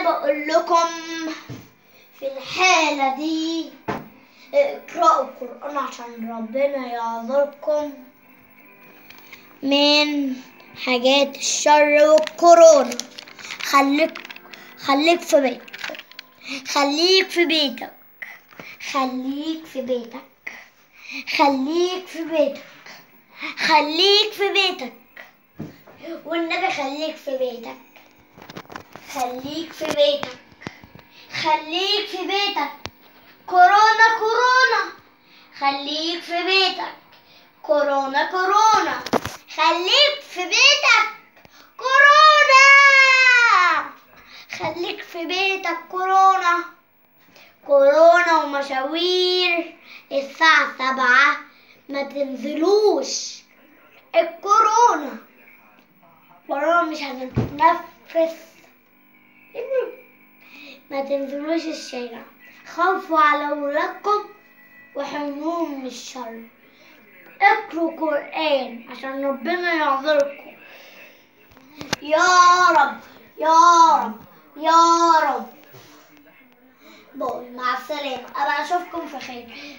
أنا بقول لكم في الحالة دي اقرأوا القرآن عشان ربنا يعذركم من حاجات الشر والكورونا. خليك خليك في بيتك. خليك في بيتك. خليك في بيتك. خليك في بيتك. خليك في بيتك. والنبي خليك في بيتك. خليك في بيتك. خليك في بيتك. كورونا كورونا. خليك في بيتك. كورونا كورونا. خليك في بيتك. كورونا. خليك في بيتك كورونا. كورونا ومشاوير. الساعة سبعة. ما تنزلوش. الكورونا. كورونا مش هنتنفس ما تنزلوش الشارع. خافوا على ولادكم وحموهم من الشر. اقروا قرآن عشان ربنا يعذركم. يا رب يا رب يا رب. باي مع السلامة. أبقى أشوفكم في خير.